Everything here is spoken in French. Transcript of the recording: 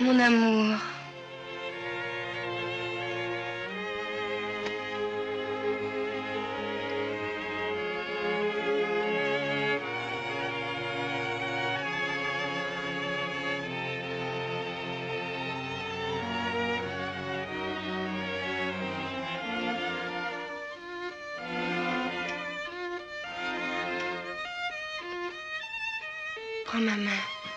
Mon amour. Prends ma main.